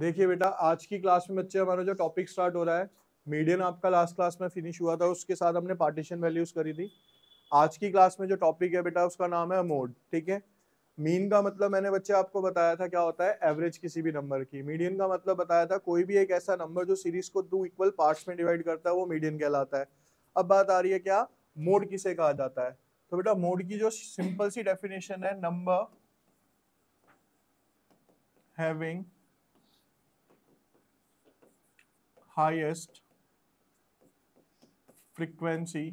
देखिए बेटा, आज की क्लास में बच्चे, हमारा जो टॉपिक स्टार्ट हो रहा है मीडियन आपका लास्ट क्लास में फिनिश हुआ था, उसके साथ हमने पार्टीशन वैल्यूज़ करी थी। आज की क्लास में जो टॉपिक है बेटा, उसका नाम है मोड ठीक है? मीन का मतलब मैंने बच्चे आपको बताया था क्या होता है? एवरेज किसी भी नंबर की। मीडियन का मतलब बताया था, कोई भी एक ऐसा नंबर जो सीरीज़ को दो इक्वल पार्ट्स में डिवाइड करता है, वो मीडियन कहलाता है। अब बात आ रही है क्या? मोड किसे कहा जाता है? तो बेटा मोड की जो सिंपल सी डेफिनेशन है नंबर हैविंग हाईएस्ट फ्रीक्वेंसी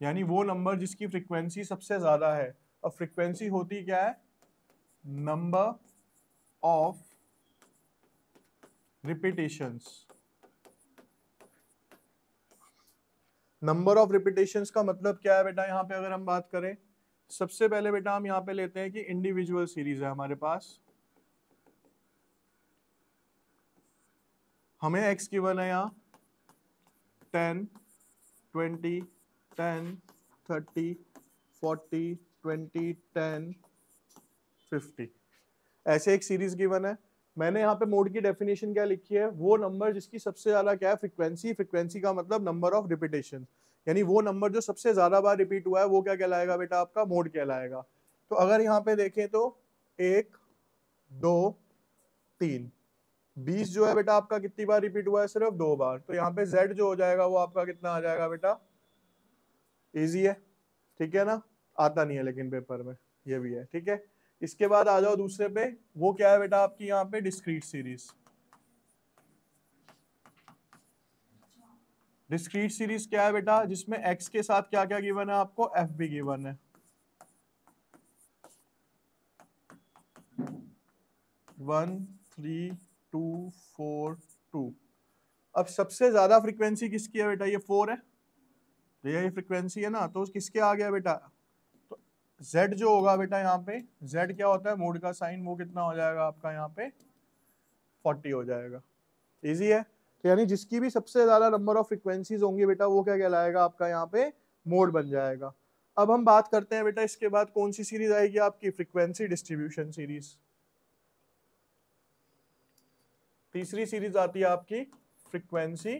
यानी वो नंबर जिसकी फ्रीक्वेंसी सबसे ज़्यादा है। और फ्रीक्वेंसी होती क्या है? Number of repetitions number of repetitions का मतलब क्या है बेटा? यहाँ पे अगर हम बात करें, सबसे पहले बेटा हम यहाँ पे लेते हैं कि इंडिविजुअल सीरीज़ है हमारे पास। हमें एक्स गिवन है यहाँ। Ten, twenty, ten, thirty, forty, twenty, ten, fifty. ऐसे एक सीरीज़ गिवन है। मैंने यहाँ पे मोड की डेफिनेशन क्या लिखी है? वो नंबर जिसकी सबसे ज़्यादा क्या है? फ्रिक्वेंसी फ्रिक्वेंसी का मतलब नंबर ऑफ़ रिपीटेशन यानी वो नंबर जो सबसे ज़्यादा बार रिपीट हुआ है, वो क्या कहलाएगा बेटा आपका? मोड कहलाएगा। तो अगर यहाँ पे देखें तो एक, दो, तीन। बीस जो है बेटा आपका कितनी बार रिपीट हुआ है? सिर्फ़ दो बार। तो यहाँ पे जेड जो हो जाएगा, वो आपका कितना आ जाएगा बेटा? इजी है। ठीक है ना? आता नहीं है लेकिन पेपर में। ये भी है। ठीक है? इसके बाद आ जाओ दूसरे पे। वो क्या है बेटा आपकी यहाँ पे? डिस्क्रीट सीरीज़ डिस्क्रीट सीरीज़ क्या है बेटा? जिसमें एक्स के साथ क्या क्या गिवन है आपको? एफ़ भी गिवन है। One three two four two अब सबसे ज़्यादा फ्रीक्वेंसी किसकी है बेटा? ये फोर है। तो ये फ्रीक्वेंसी है ना। तो किसके आ गया बेटा? तो z जो होगा बेटा यहाँ पे, z क्या होता है? मोड का साइन वो कितना हो जाएगा आपका यहाँ पे? 40 हो जाएगा। इजी है? तो यानी जिसकी भी सबसे ज़्यादा नंबर ऑफ़ फ्रिक्वेंसीज होंगी बेटा, वो क्या कहलाएगा? आपका यहाँ पे मोड बन जाएगा। अब हम बात करते हैं बेटा, इसके बाद कौन सी सीरीज़ आएगी आपकी? फ्रिक्वेंसी डिस्ट्रीब्यूशन सीरीज़ तीसरी सीरीज़ आती है आपकी फ्रीक्वेंसी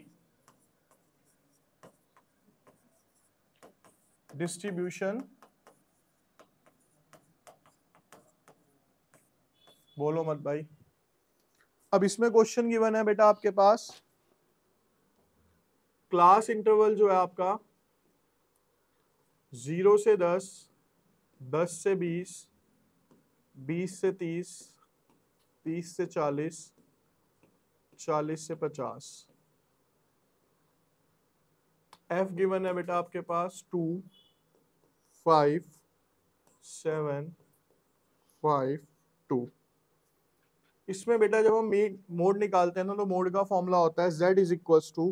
डिस्ट्रीब्यूशन बोलो मत भाई। अब इसमें क्वेश्चन गिवन है बेटा आपके पास। क्लास इंटरवल जो है आपका ज़ीरो से दस दस से बीस बीस से तीस तीस से चालीस चालीस से पचास। एफ़ गिवन है बेटा आपके पास two five seven five two इसमें बेटा जब हम मोड निकालते हैं ना तो मोड का फॉर्मूला होता है z is equal to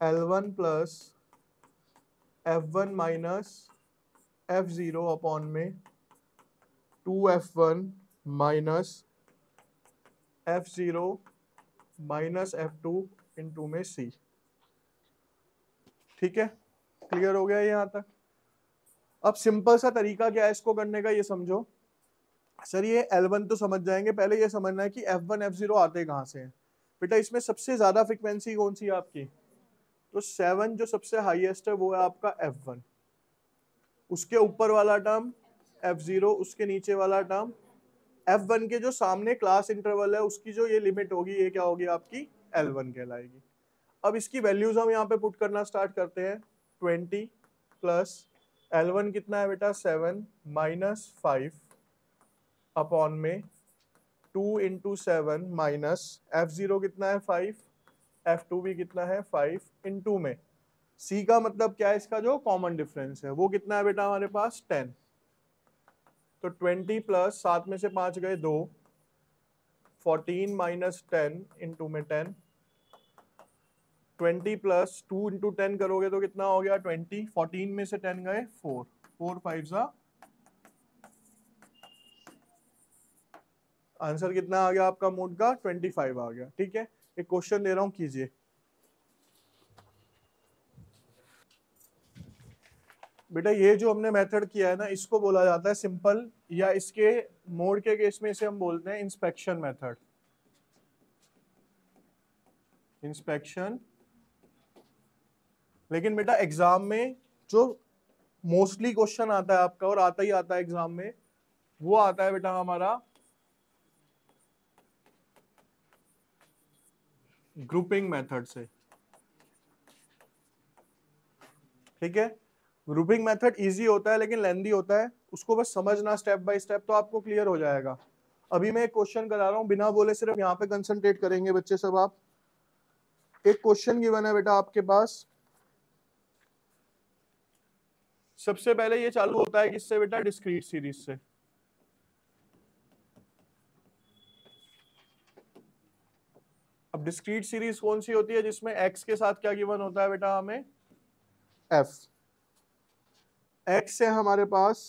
L one plus F one minus F zero upon में two F one minus F zero minus F two into में सी। ठीक है? क्लियर हो गया यहाँ तक? अब सिंपल सा तरीका क्या है इसको करने का, ये समझो। सर, ये L1 तो समझ जाएँगे। पहले ये समझना है कि F1 F0 आते कहाँ से हैं? बेटा, इसमें सबसे ज़्यादा फ्रिक्वेंसी कौन सी है आपकी? तो सेवन जो सबसे हाईएस्ट है, वो है आपका F1 उसके ऊपर वाला टर्म F0 उसके नीचे वाला टर्म F1 के जो सामने क्लास इंटरवल है, उसकी जो ये लिमिट होगी, ये क्या होगी आपकी? L1 कहलाएगी। अब इसकी वैल्यूज़ हम यहाँ पे पुट करना स्टार्ट करते हैं। ट्वेंटी प्लस एल वन कितना है बेटा? सेवन माइनस फाइव अपॉन में two into seven minus F zero कितना है? फाइव एफ़ टू भी कितना है? फाइव इंटू में। सी का मतलब क्या है इसका जो कॉमन डिफरेंस है? वो कितना है बेटा हमारे पास? टेन तो ट्वेंटी प्लस, सात में से पाँच गए दो। फोर्टीन माइनस टेन इंटू में ten. Twenty plus, two into ten करोगे तो कितना हो गया? ट्वेंटी। फोर्टीन में से टेन गए फोर। फोर, फाइव सा आंसर कितना आ गया आपका मोड का? ट्वेंटी फाइव आ गया। ठीक है? एक क्वेश्चन दे रहा हूँ, कीजिए। बेटा, ये जो हमने मेथड किया है ना, इसको बोला जाता है सिंपल, या इसके मोड के केस में इसे हम बोलते हैं इंस्पेक्शन मेथड। इंस्पेक्शन। लेकिन बेटा, एग्ज़ाम में जो मोस्टली क्वेश्चन आता है आपका, और आता ही आता है एग्ज़ाम में, वो आता है बेटा हमारा ग्रुपिंग मेथड से। ठीक है? ग्रुपिंग मेथड इजी होता है, लेकिन लेंदी होता है, उसको बस समझना स्टेप बाय स्टेप तो आपको क्लियर हो जाएगा। अभी मैं एक क्वेश्चन करा रहा हूँ, बिना बोले सिर्फ़ यहाँ पे कंसंट्रेट करेंगे बच्चे सब आप। एक क्वेश्चन गिवन है बेटा आपके पास। सबसे पहले ये चालू होता है किससे बेटा? डिस्क्रीट सीरीज़ से। अब डिस्क्रीट सीरीज़ कौन सी होती है, जिसमें एक्स के साथ क्या गिवन होता है बेटा हमें? एफ़ एक्स है हमारे पास।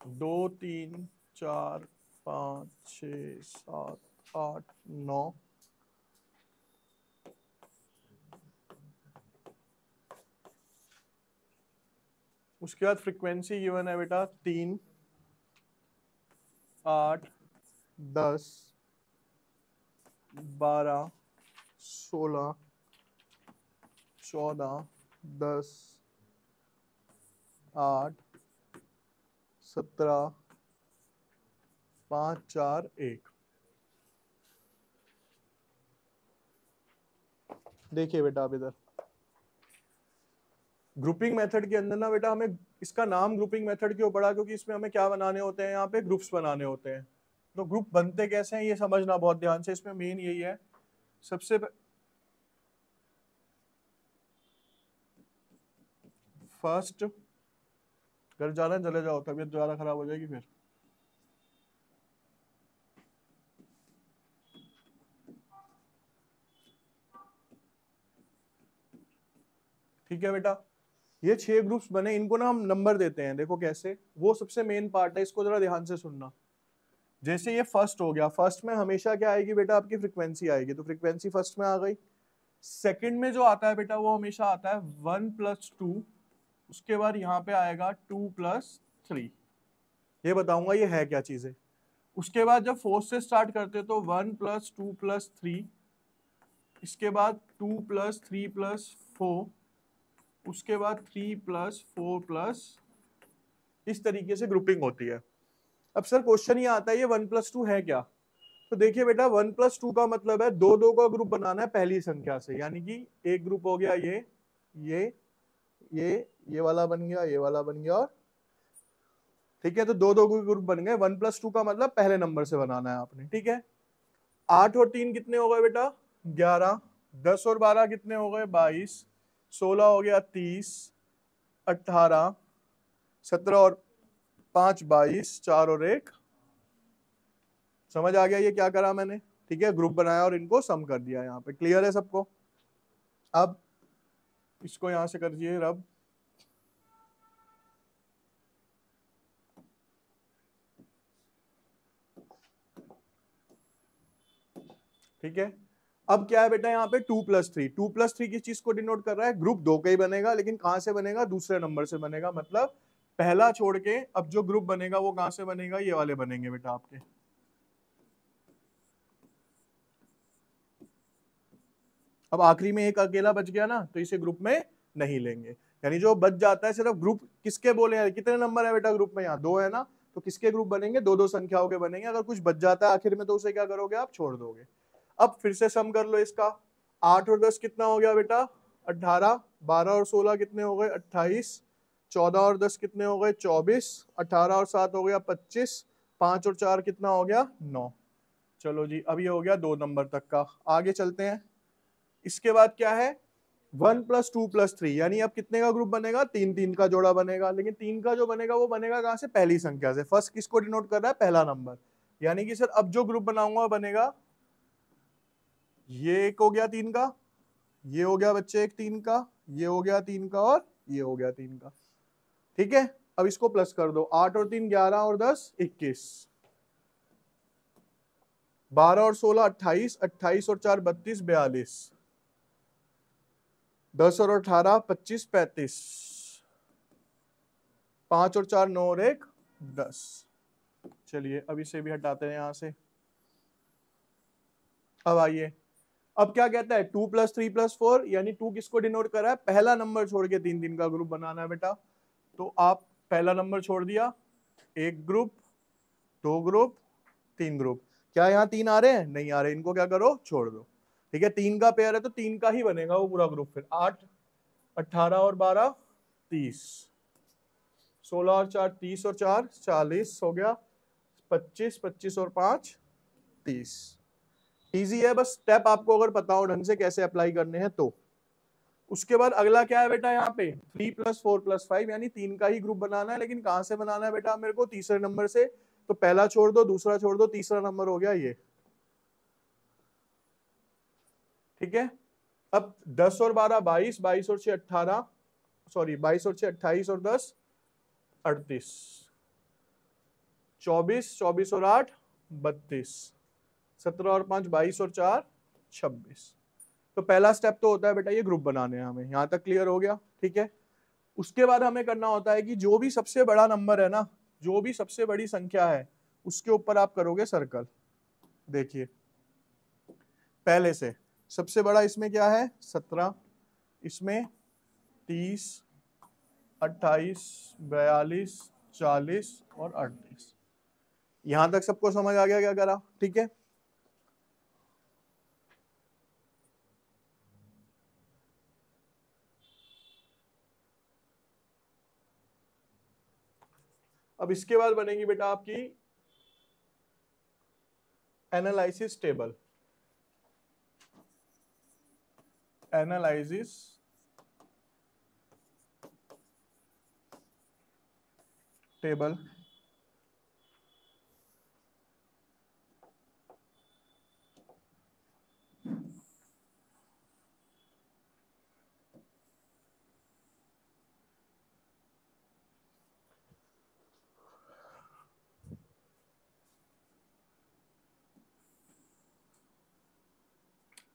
दो, तीन, चार, पाँच, छ, सात, आठ, नौ। उसके बाद फ्रीक्वेंसी गिवन है बेटा, तीन, आठ दस, बारह, सोलह, चौदह, दस, आठ, सत्रह, पाँच, चार, एक। देखिए बेटा आप इधर। ग्रुपिंग मेथड के अंदर ना बेटा हमें इसका नाम ग्रुपिंग मेथड क्यों पड़ा क्योंकि इसमें हमें क्या बनाने होते हैं? यहाँ पे ग्रुप्स बनाने होते हैं। तो ग्रुप बनते कैसे हैं, ये समझना बहुत ध्यान से, इसमें मेन यही है। सबसे फ़र्स्ट घर जाना चले जाओ, तबीयत ज़्यादा खराब हो जाएगी फिर। ठीक है बेटा? ये छह ग्रुप्स बने, इनको ना हम नंबर देते हैं, देखो कैसे। वो सबसे मेन पार्ट है, इसको जरा ध्यान से सुनना। जैसे ये फ़र्स्ट हो गया। फ़र्स्ट में हमेशा क्या आएगी बेटा? आपकी फ्रिक्वेंसी आएगी। तो फ्रिक्वेंसी फ़र्स्ट में आ गई। सेकंड में जो आता है बेटा, वो हमेशा आता है वन प्लस टू उसके बाद यहाँ पे आएगा टू प्लस थ्री ये बताऊँगा, ये है क्या चीज़? है उसके बाद जब फोर्थ से स्टार्ट करते तो one plus two plus three इसके बाद two plus three plus four उसके बाद थ्री प्लस फोर प्लस इस तरीके से ग्रुपिंग होती है। अब सर क्वेश्चन ये आता है, ये वन प्लस टू है क्या? तो देखिए बेटा वन प्लस टू का मतलब है दो दो का ग्रुप बनाना है पहली संख्या से। यानी कि एक ग्रुप हो गया ये ये ये ये वाला बन गया, ये वाला बन गया और ठीक है तो दो दो ग्रुप बन गए। वन प्लस टू का मतलब पहले नंबर से बनाना है आपने, ठीक है? आठ और तीन कितने हो गए बेटा? ग्यारह। दस और बारह कितने हो गए? बाईस। सोलह हो गया तीस। अट्ठारह सत्रह और पाँच बाईस, चार और एक। समझ आ गया ये क्या करा मैंने? ठीक है, ग्रुप बनाया और इनको सम कर दिया यहाँ पे। क्लियर है सबको? अब इसको यहाँ से कर दिए रब ठीक है? अब क्या है बेटा यहाँ पे? Two plus three. Two plus three किस चीज़ को डिनोट कर रहा है? ग्रुप दो का ही बनेगा, लेकिन कहाँ से बनेगा? दूसरे नंबर से बनेगा। मतलब पहला छोड़ के अब जो ग्रुप बनेगा, वो कहाँ से बनेगा? ये वाले बनेंगे बेटा आपके। अब आखिरी में एक अकेला बच गया ना तो इसे ग्रुप में नहीं लेंगे। यानी जो बच जाता है, सिर्फ़ ग्रुप किसके बोले हैं? कितने नंबर है बेटा ग्रुप में यहाँ? दो है ना? तो किसके ग्रुप बनेंगे? दो दो संख्याओं के बनेंगे। अगर कुछ बच जाता है आखिर में तो उसे क्या करोगे आप? छोड़ दोगे। अब फिर से सम कर लो इसका। आठ और दस कितना हो गया बेटा? अट्ठारह बारह और सोलह कितने हो गए? अट्ठाईस। चौदह और दस कितने हो गए? चौबीस, अठारह और सात हो गया, पच्चीस, पाँच और चार कितना हो गया? नौ। चलो जी, अब ये हो गया दो नंबर तक का। आगे चलते हैं। इसके बाद क्या है? One plus two plus three, यानी अब कितने का ग्रुप बनेगा? तीन तीन का जोड़ा बनेगा। लेकिन तीन का जो बनेगा, वो बनेगा कहाँ से? पहली संख्या से। फ़र्स्ट किसको डिनोट कर रहा है? पहला नंबर। यानी कि सर, अब जो ग्रुप बनाऊँगा बनेगा। ये एक हो गया तीन का, ये हो गया बच्चे एक तीन का, ये हो गया तीन का और ये हो गया तीन का। ठीक है? अब इसको प्लस कर दो। आठ और तीन, ग्यारह और दस, इक्कीस। बारह और सोलह, अट्ठाईस। अट्ठाईस और चार, बत्तीस, बयालीस। दस और अठारह, पच्चीस, पैंतीस। पाँच और चार, नौ और एक, दस। चलिए, अब इसे भी हटाते हैं यहाँ से। अब आइए। अब क्या कहता है? Two plus three plus four यानी टू किसको डिनोट कर है? पहला नंबर छोड़ के तीन दिन का ग्रुप बनाना है बेटा। तो आप पहला नंबर छोड़ दिया। एक ग्रुप, दो ग्रुप, तीन ग्रुप। क्या यहाँ तीन आ रहे हैं? नहीं आ रहे। इनको क्या करो? छोड़ दो। ठीक है, तीन का पेयर है तो तीन का ही बनेगा वो पूरा ग्रुप फिर। आठ अट्ठारह और बारह, तीस। सोलह और चार, तीस और चार, चालीस हो गया। पच्चीस पच्चीस और पाँच, तीस। इजी है, बस स्टेप आपको अगर पता हो ढंग से कैसे अप्लाई करने हैं तो। उसके बाद अगला क्या है बेटा यहाँ पे? Three plus four plus five यानी तीन का ही ग्रुप बनाना है, लेकिन कहाँ से बनाना है बेटा मेरे को? तीसरे नंबर से। तो पहला छोड़ दो, दूसरा छोड़ दो, तीसरा नंबर हो गया ये। ठीक है? अब दस और बारह, बाईस बाईस और छह, अट्ठारह सॉरी बाईस और छह, अट्ठाईस और दस, अड़तीस। चौबीस चौबीस और आठ, बत्तीस। सत्रह और पाँच, बाईस और चार, छब्बीस। तो पहला स्टेप तो होता है, बेटा, ये ग्रुप बनाने हैं हमें। यहाँ तक क्लियर हो गया, ठीक है? उसके बाद हमें करना होता है कि जो भी सबसे बड़ा नंबर है ना, जो भी सबसे बड़ी संख्या है, उसके ऊपर आप करोगे सर्कल देखिए, पहले से, सबसे बड़ा इसमें क्या है? सत्रह। इसमें तीस, अट्ठाईस, बयालीस, चालीस और अड़तीस। यहाँ तक सबको समझ आ गया क्या करा? ठीक है? अब इसके बाद बनेगी बेटा आपकी एनालिसिस टेबल एनालिसिस टेबल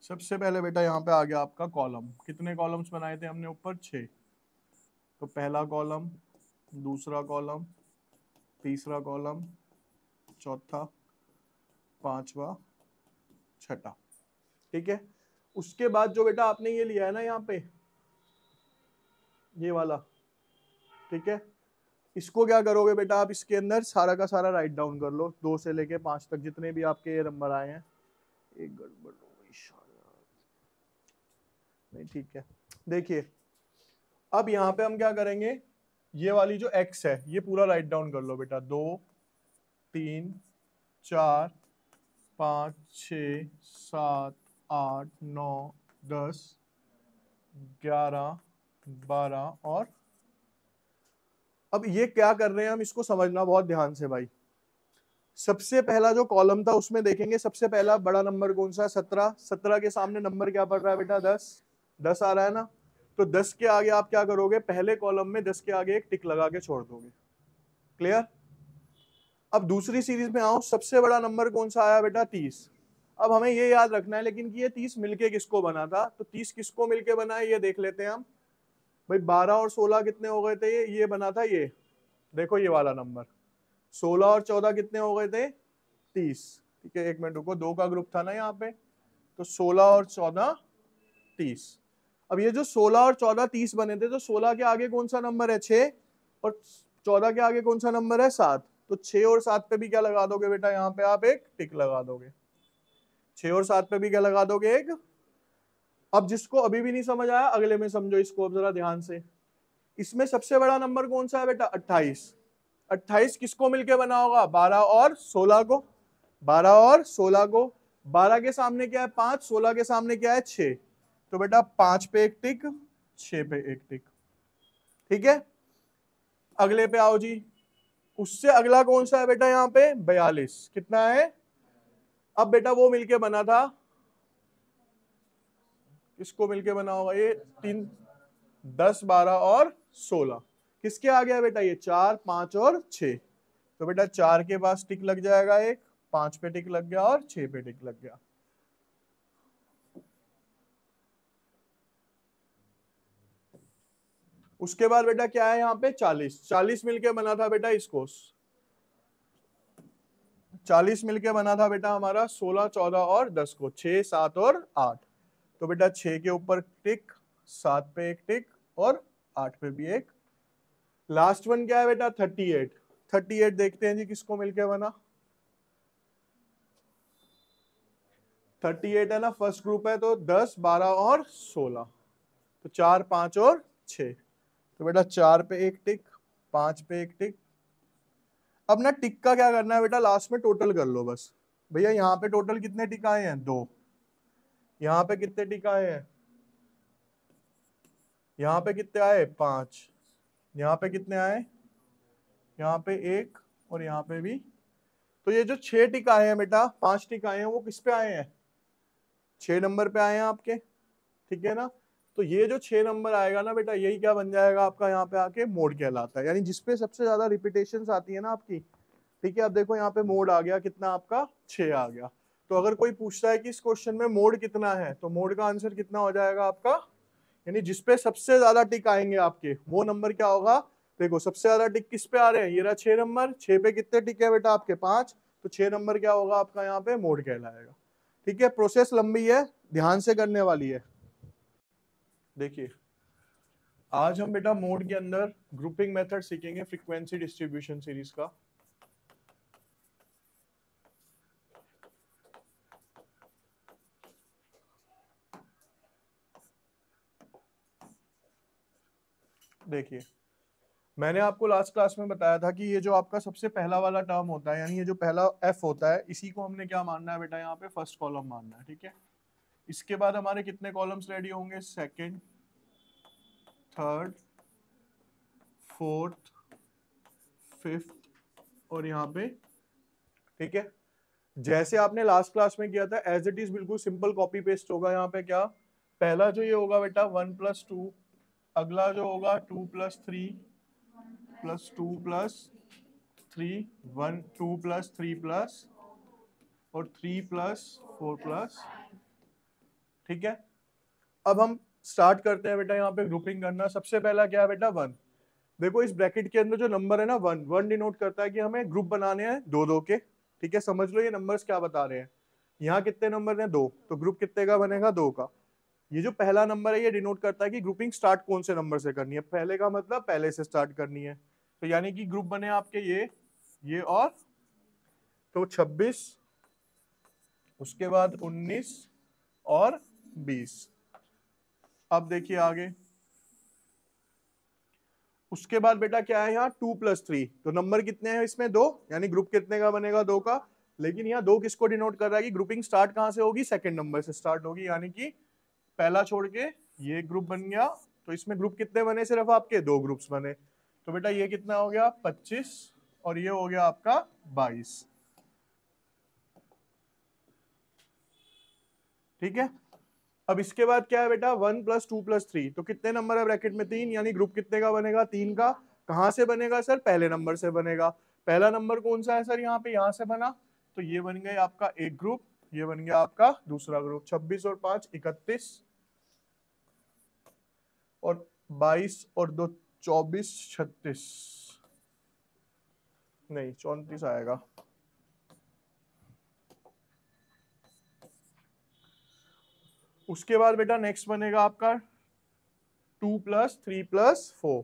सबसे पहले बेटा यहाँ पे आ गया आपका कॉलम कितने कॉलम्स बनाए थे हमने ऊपर? छः तो पहला कॉलम दूसरा कॉलम तीसरा कॉलम चौथा, पांचवा, छठा. ठीक है? उसके बाद जो बेटा आपने ये लिया है ना यहाँ पे, ये वाला, ठीक है? इसको क्या करोगे बेटा आप? इसके अंदर सारा का सारा राइट डाउन कर लो. दो से लेके पाँच तक जितने भी आपके ये नंबर आए हैं. एक गड़बड़ हो गई नहीं, ठीक है। देखिए, अब यहाँ पे हम क्या करेंगे? ये वाली जो x है, ये पूरा राइट डाउन कर लो बेटा। दो, तीन, चार, पाँच, छ, सात, आठ, नौ, दस, ग्यारह, बारह और अब ये क्या कर रहे हैं हम? इसको समझना बहुत ध्यान से भाई। सबसे पहला जो कॉलम था, उसमें देखेंगे, सबसे पहला बड़ा नंबर कौन सा सत्रह। सत्रह के सामने नंबर क्या पड़ रहा है बेटा? दस। दस आ रहा है ना तो दस के आगे आप क्या करोगे? पहले कॉलम में दस के आगे एक टिक लगा के छोड़ दोगे। क्लियर अब दूसरी सीरीज़ में आओ, सबसे बड़ा नंबर कौन सा आया बेटा? तीस। अब हमें ये याद रखना है, लेकिन कि ये तीस मिलके किसको बना था? तो तीस किसको मिलके बना है? ये देख लेते हैं हम। भाई, बारह और सोलह कितने हो गए थे ये? ये बना था ये। देखो ये वाला नंबर सोलह और चौदह कितने हो गए थे? तीस। ठीक है, एक मिनट रुको, दो का ग्रुप था ना यहाँ पे। तो सोलह और चौदह, तीस। अब ये जो 16 और 14 30 बने थे तो 16 के आगे कौन सा नंबर है? 6 और 14 के आगे कौन सा नंबर है? 7 तो 6 और 7 पे भी क्या लगा दोगे बेटा? यहाँ पे आप एक टिक लगा दोगे। 6 और 7 पे भी क्या लगा दोगे? एक। अब जिसको अभी भी नहीं समझ आया, अगले में समझो इसको अब जरा ध्यान से। इसमें सबसे बड़ा नंबर कौन सा है बेटा? 28 28 किसको मिलके बना होगा? 12 और 16 को। 12 और 16 को। 12 के सामने क्या है? 5 16 के सामने क्या है? 6 तो बेटा पाँच पे एक टिक छ पे एक टिक। ठीक है? अगले पे आओ जी। उससे अगला कौन सा है बेटा यहाँ पे? बयालीस। कितना है? अब बेटा वो मिलके बना था। किसको मिलके बना होगा? ये तीन, दस, बारह और सोलह। किसके आ गया बेटा? ये चार, पाँच और छ तो बेटा चार के पास टिक लग जाएगा एक, पाँच पे टिक लग गया और छह पे टिक लग गया। उसके बाद बेटा क्या है यहाँ पे? चालीस। चालीस मिलके बना था बेटा इसको चालीस मिलके बना था बेटा हमारा सोलह, चौदह और दस को। छह, सात और आठ। तो बेटा छह के ऊपर टिक, सात पे एक टिक और आठ पे भी एक। लास्ट वन क्या है बेटा? Thirty eight. थर्टी एट देखते हैं जी किसको मिलके बना? थर्टी एट है ना, फ़र्स्ट ग्रुप है तो दस, बारह और सोलह। तो चार, पाँच और छ तो बेटा चार पे एक टिक, पाँच पे एक टिक। अब ना टिक का क्या करना है बेटा? लास्ट में टोटल कर लो बस। भैया, यहाँ पे टोटल कितने टिक आए हैं? दो। यहाँ पे कितने टिक आए हैं? यहाँ पे कितने आए? पाँच। यहाँ पे कितने आए? यहाँ पे एक और यहाँ पे भी। तो ये जो छह टिक आए हैं बेटा, पाँच टिक आए हैं, वो किस पे आए हैं? छह नंबर पे आए हैं आपके। ठीक है ना? तो ये जो छह नंबर आएगा ना बेटा, यही क्या बन जाएगा आपका यहाँ पे आके मोड कहलाता है। यानी जिसपे सबसे ज़्यादा रिपीटेशन आती है ना आपकी, ठीक है, अब देखो यहाँ पे मोड आ गया, कितना आपका? छह आ गया। तो अगर कोई पूछता है कि इस क्वेश्चन में मोड कितना है तो मोड का आंसर कितना हो जाएगा आपका? यानी जिसपे सबसे ज़्यादा टिक आएँगे आपके, वो नंबर क्या होगा? देखो, सबसे ज़्यादा टिक किस पे आ रहे हैं? ये रहा छह नंबर छह पे कितने टिक है बेटा आपके? पाँच। तो छह नंबर क्या होगा आपका यहाँ पे? मोड कहलाएगा। ठीक है प्रोसेस लंबी है, ध्यान से करने वाली है। देखिए, आज हम बेटा मोड के अंदर ग्रुपिंग मेथड सीखेंगे फ्रीक्वेंसी डिस्ट्रीब्यूशन सीरीज़ का। देखिए, मैंने आपको लास्ट क्लास में बताया था कि ये जो आपका सबसे पहला वाला टर्म होता है, यानी ये जो पहला एफ़ होता है, इसी को हमने क्या मानना है बेटा यहाँ पे? फ़र्स्ट कॉलम मानना है, ठीक है? इसके बाद हमारे कितने कॉलम्स रेडी होंगे? सेकंड थर्ड फोर्थ फिफ्थ और यहाँ पे, ठीक है? जैसे आपने लास्ट क्लास में किया था एज इट इज़ बिल्कुल सिंपल कॉपी पेस्ट होगा यहाँ पे क्या? पहला जो ये होगा बेटा वन प्लस टू अगला जो होगा two plus three plus two plus three one two plus three plus और थ्री प्लस फोर प्लस ठीक है? अब हम स्टार्ट करते हैं बेटा यहाँ पे ग्रुपिंग करना। सबसे पहला क्या है बेटा? वन देखो, इस ब्रैकेट के अंदर जो नंबर है ना वन वन डिनोट करता है कि हमें ग्रुप बनाने हैं दो दो के। ठीक है? समझ लो ये नंबर्स क्या बता रहे हैं। यहाँ कितने नंबर हैं? दो. तो ग्रुप कितने का बनेगा? दो का। ये जो पहला नंबर है, ये डिनोट करता है कि ग्रुपिंग स्टार्ट कौन से नंबर से करनी है। पहले का मतलब पहले से स्टार्ट करनी है। तो यानी कि ग्रुप बने आपके ये ये और। तो 26 उसके बाद 19 और 20 अब देखिए आगे। उसके बाद बेटा क्या है यहाँ? Two plus three. तो नंबर कितने हैं इसमें? दो। यानी ग्रुप कितने का बनेगा? दो का। लेकिन यहाँ दो किसको डिनोट कर रहा है कि ग्रुपिंग स्टार्ट कहाँ से होगी? सेकंड नंबर से स्टार्ट होगी। यानी कि पहला छोड़ के ये ग्रुप बन गया। तो इसमें ग्रुप कितने बने? सिर्फ़ आपके दो ग्रुप्स बने। तो बेटा ये कितना हो गया? पच्चीस। और ये हो गया आपका बाईस। ठीक है? अब इसके बाद क्या है बेटा? One plus two plus three. तो कितने नंबर है ब्रैकेट में? तीन, यानी ग्रुप कितने का बनेगा? तीन का। कहाँ से बनेगा सर? पहले नंबर से बनेगा। पहला नंबर कौन सा है सर यहाँ पे? यहाँ से बना। तो ये बन गया आपका एक ग्रुप, ये बन गया आपका दूसरा ग्रुप। छब्बीस और पाँच, इकतीस। और बाईस और दो, चौबीस, छत्तीस। नहीं, चौतीस आएगा। उसके बाद बेटा नेक्स्ट बनेगा आपका two plus three plus four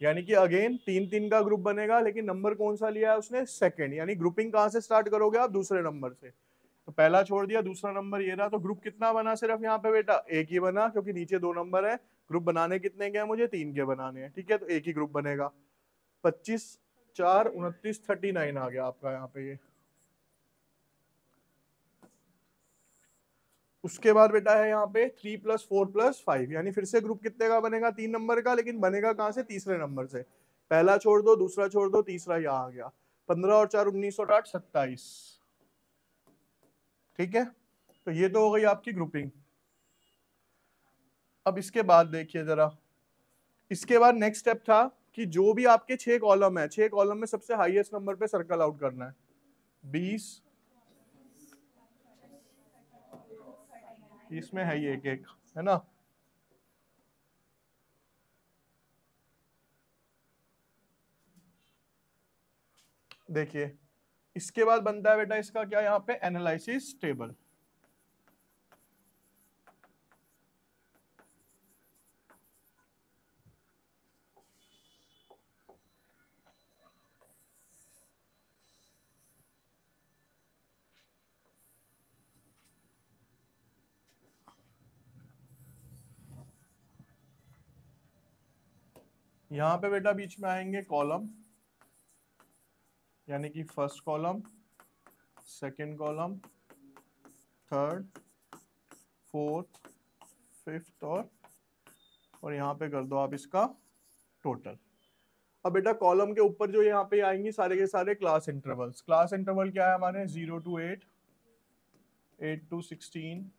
यानी कि अगेन तीन तीन का ग्रुप बनेगा, लेकिन नंबर कौन सा लिया है उसने? सेकंड यानी ग्रुपिंग कहाँ से स्टार्ट करोगे आप? दूसरे नंबर से. तो पहला छोड़ दिया, दूसरा नंबर ये रहा तो ग्रुप कितना बना सिर्फ़ यहाँ पे बेटा? एक ही बना, क्योंकि नीचे दो नंबर है. ग्रुप बनाने कितने के हैं मुझे? तीन के बनाने हैं, ठीक है? तो एक ही ग्रुप बनेगा. पच्चीस, चार, उनतीस थर्टी नाइन आ गया आपका यहाँ पे ये. उसके बाद बेटा है यहाँ पे three plus four plus five यानी फिर से ग्रुप कितने का बनेगा? तीन नंबर का, लेकिन बनेगा कहाँ से? तीसरे नंबर से। पहला छोड़ दो, दूसरा छोड़ दो, तीसरा यहाँ आ गया। पंद्रह और चार, उन्नीस और आठ, सत्ताईस। ठीक है? तो ये तो हो गई आपकी ग्रुपिंग अब इसके बाद देखिए जरा। इसके बाद नेक्स्ट स्टेप था कि जो भी आपके छह कॉलम है, छह कॉलम में सबसे हाईएस्ट नंबर पे सर्कल आउट करना है। बीस इसमें है ये एक एक, है ना? देखिए, इसके बाद बनता है बेटा इसका क्या? यहाँ पे एनालिसिस टेबल यहाँ पे बेटा बीच में आएँगे कॉलम यानी कि first column second column third fourth fifth और और यहाँ पे कर दो आप इसका टोटल अब बेटा कॉलम के ऊपर जो यहाँ पे आएँगे सारे के सारे क्लास इंटरवल्स क्लास इंटरवल क्या है हमारे? Zero two eight eight two sixteen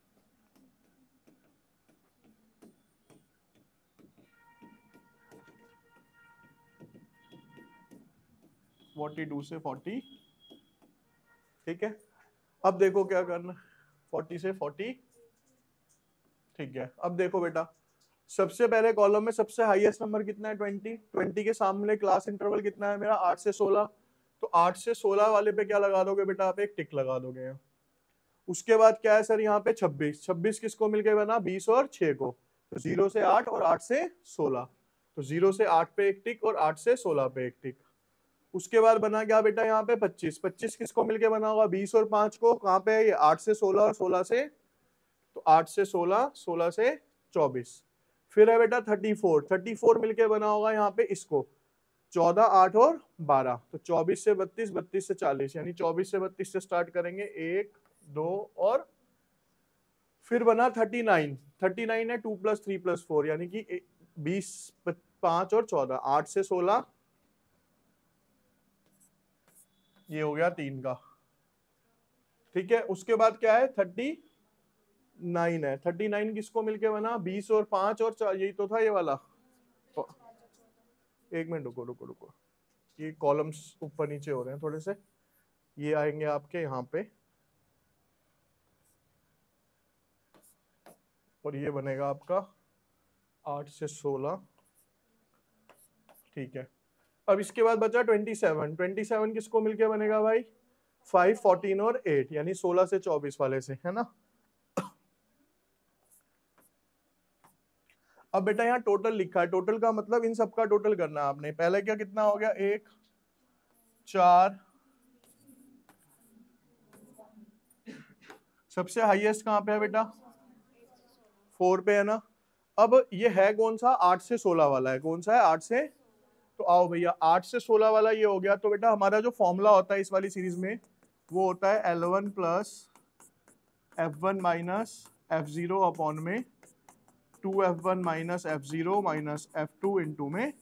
forty two से फोर्टी ठीक है? अब देखो क्या करना। फोर्टी से फोर्टी ठीक है? अब देखो बेटा, सबसे पहले कॉलम में सबसे हाईएस्ट नंबर कितना है? ट्वेंटी ट्वेंटी के सामने क्लास इंटरवल कितना है मेरा? आठ से सोलह। तो आठ से सोलह वाले पे क्या लगा दोगे बेटा? आप एक टिक लगा दोगे। यहाँ उसके बाद क्या है सर यहाँ पे? छब्बीस। छब्बीस किसको मिलके बना? बीस और छह को। तो ज़ीरो से आठ और आठ से सोलह। तो ज़ीरो से आठ पे एक टिक और आठ से सोलह पे एक टिक उसके बाद बना क्या बेटा यहाँ पे? पच्चीस। पच्चीस किसको मिलके बना होगा? बीस और पाँच को? कहाँ पे ये? आठ से सोलह और सोलह से? तो आठ से सोलह सोलह से चौबीस। फिर है बेटा थर्टी फोर। थर्टी फोर मिलके बना होगा यहाँ पे इसको। चौदह, आठ और बारह। तो चौबीस से बत्तीस बत्तीस से चालीस। यानी चौबीस से बत्तीस से स्टार्ट करेंगे। एक, दो और फिर बना थर्टी नाइन। थर्टी नाइन है two plus three plus four. यानी कि बीस पाँच और चौदह। आठ से सोलह ये हो गया तीन का। ठीक है, उसके बाद क्या है? थर्टी नाइन है। थर्टी नाइन किसको मिलके बना? बीस और पाँच और चार, यही तो था ये वाला। एक मिनट, रुको रुको रुको। ये कॉलम्स ऊपर नीचे हो रहे हैं थोड़े से। ये आएँगे आपके यहाँ पे। और ये बनेगा आपका आठ से सोलह। ठीक है। अब इसके बाद बचा ट्वेंटी सेवन ट्वेंटी सेवन किसको मिलके बनेगा भाई? फाइव फोर्टीन और एट यानी सोलह से चौबीस वाले से, है ना? अब बेटा यहाँ टोटल लिखा है। टोटल का मतलब इन सबका टोटल करना है आपने। पहले क्या कितना हो गया? एक, चार। सबसे हाईएस्ट कहाँ पे है बेटा? फोर पे है ना? अब ये है कौन सा? आठ से सोलह वाला है। कौन सा है? आठ से तो आओ भैया, आठ से सोलह वाला ये हो गया। तो बेटा हमारा जो फॉर्मूला होता है इस वाली सीरीज़ में, वो होता है L one plus F one minus F zero upon में two F one minus F zero minus F two into में।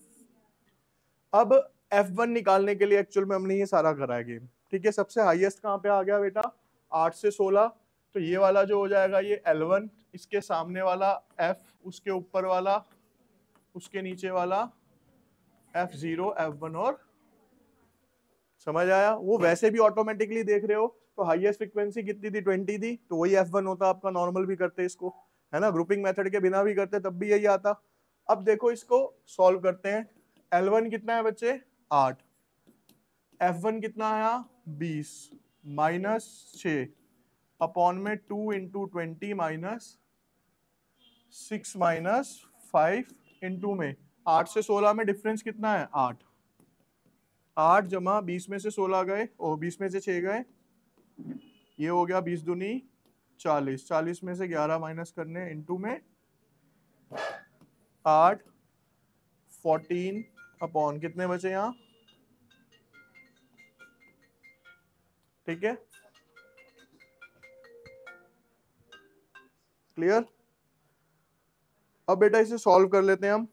अब एफ़ वन निकालने के लिए एक्चुअल में हमने ये सारा करा है गेम ठीक है, सबसे हाईएस्ट कहाँ पे आ गया बेटा? आठ से सोलह। तो ये वाला जो हो जाएगा ये एल वन इसके सामने वाला एफ़ उसके ऊपर वाला, उसके नीचे वाला एफ़ ज़ीरो एफ़ वन और? समझ आया? वो वैसे भी ऑटोमेटिकली देख रहे हो तो हाईएस्ट फ्रीक्वेंसी कितनी थी? ट्वेंटी थी तो वही एफ़ वन होता आपका नॉर्मल भी करते इसको है ना? ग्रुपिंग मेथड के बिना भी करते तब भी यही आता। अब देखो इसको सॉल्व करते हैं। एल वन कितना है बच्चे? आठ। एफ़ वन कितना आया? बीस। माइनस छ अपॉन में two into twenty minus six minus five into में। आठ से सोलह में डिफरेंस कितना है? आठ। आठ जमा बीस में से सोलह गए और बीस में से छह गए। ये हो गया बीस दुनी चालीस। चालीस में से ग्यारह माइनस करने इंटू में आठ फोर्टीन अपॉन कितने बचे यहाँ? ठीक है? क्लियर अब बेटा इसे सॉल्व कर लेते हैं हम।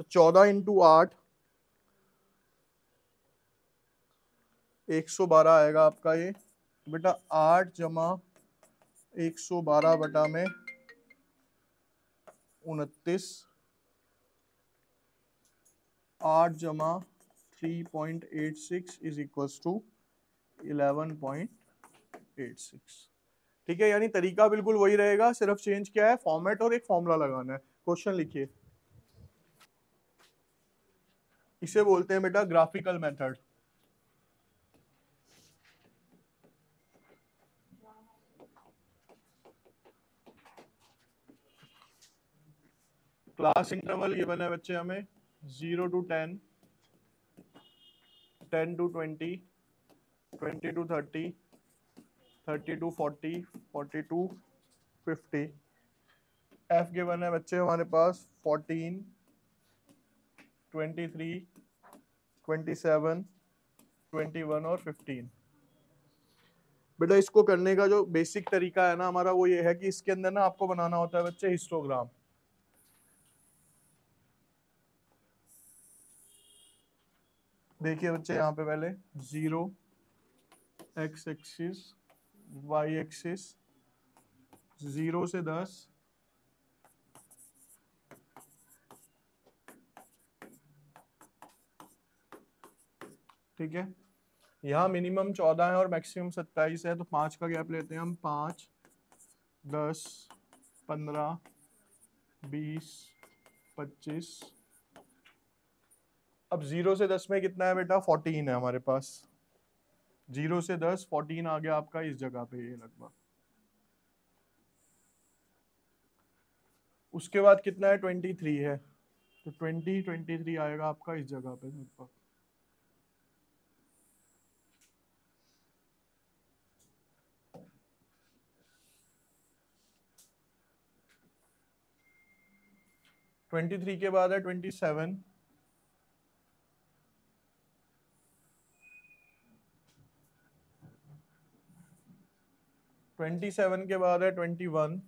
तो चौदह इंटू आठ, एक सौ बारह आएगा आपका ये। बेटा आठ जमा एक सौ बारह बटा में उनतीस, आठ जमा three point eight six is equal to eleven point eight six ठीक है, यानी तरीका बिल्कुल वही रहेगा, सिर्फ़ चेंज क्या है फॉर्मेट और एक फॉर्मूला लगाना है। क्वेश्चन लिखिए। इसे बोलते हैं बेटा ग्राफिकल मेथड क्लास इंटरवल ये बना बच्चे हमें zero to ten ten to twenty twenty to thirty thirty to forty forty to fifty F के गिवन है बच्चे हमारे पास fourteen twenty three twenty seven twenty one और फिफ्टीन बेटा, इसको करने का जो बेसिक तरीका है ना, हमारा वो ये है कि इसके अंदर ना आपको बनाना होता है बच्चे हिस्टोग्राम देखिए बच्चे, यहाँ पे पहले zero x axis y axis zero से दस ठीक है? यहाँ मिनिमम चौदह है और मैक्सिमम सत्ताईस है तो पाँच का गैप लेते हैं हम। पाँच, दस, पंद्रह, बीस, पच्चीस। अब ज़ीरो से दस में कितना है बेटा? फोर्टीन है हमारे पास। ज़ीरो से दस, फोर्टीन आ गया आपका इस जगह पे ये लगभग। उसके बाद कितना है? ट्वेंटी थ्री है। तो ट्वेंटी ट्वेंटी थ्री आएगा आपका इस जगह पे लगभग। ट्वेंटी थ्री के बाद है ट्वेंटी सेवन ट्वेंटी सेवन के बाद है ट्वेंटी वन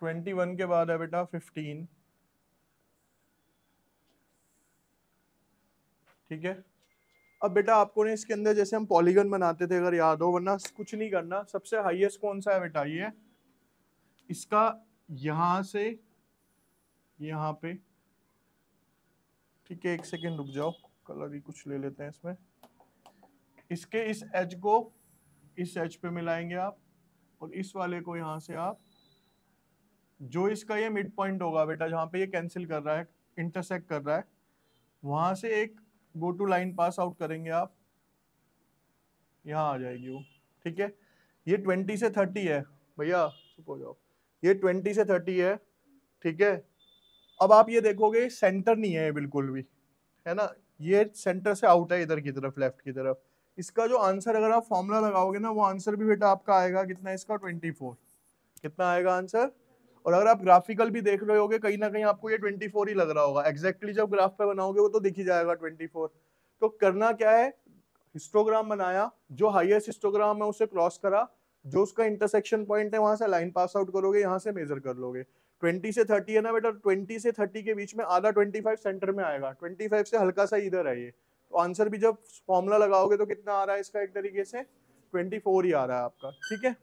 ट्वेंटी वन के बाद है बेटा फिफ्टीन ठीक है? अब बेटा आपको ने इसके अंदर जैसे हम पॉलीगन बनाते थे, अगर याद हो, वरना कुछ नहीं करना। सबसे हाईएस्ट कौन सा है बेटा? ये इसका यहाँ से, यहाँ पे, ठीक है, एक सेकेंड रुक जाओ कलर ही कुछ ले लेते हैं इसमें। इसके इस एज को, इस एज पे मिलाएँगे आप, और इस वाले को यहाँ से आप, जो इसका ये मिड पॉइंट होगा बेटा, जहाँ पे ये कैंसिल कर रहा है इंटरसेक्ट कर रहा है, वहाँ से एक go to line pass out करेंगे आप। यहाँ आ जाएगी वो, ठीक है? ये ट्वेंटी से थर्टी है, भैया, चुप हो जाओ। ये ट्वेंटी से थर्टी है, ठीक है? अब आप ये देखोगे सेंटर नहीं है बिल्कुल भी, है ना? ये सेंटर से आउट है इधर की तरफ़ लेफ़्ट की तरफ़। इसका जो आंसर अगर आप फॉर्मूला लगाओगे ना, वो आंसर भी बेटा आपका आएगा, कितना इसका? ट्वेंटी फोर कितना आएगा आंसर और अगर आप ग्राफिकल भी देख रहे होगे, कहीं ना कहीं आपको ये ट्वेंटी फोर ही लग रहा होगा। एग्जैक्टली exactly जब ग्राफ पे बनाओगे, वो तो दिख ही जाएगा ट्वेंटी फोर तो करना क्या है? हिस्टोग्राम बनाया, जो हाईएस्ट हिस्टोग्राम है, उसे क्रॉस करा। जो उसका इंटरसेक्शन पॉइंट है, वहाँ से लाइन पास आउट करोगे, यहाँ से मेजर कर लोगे। ट्वेंटी से थर्टी है ना बेटा ट्वेंटी से थर्टी के बीच में आधा ट्वेंटी फाइव सेंटर में आएगा। ट्वेंटी फाइव से हल्का सा इधर है ये। तो आंसर भी जब फॉर्मूला लगाओगे तो कितना आ रहा है इसका एक तरीके से? ट्वेंटी फोर ही आ रहा है आपका, ठीक है?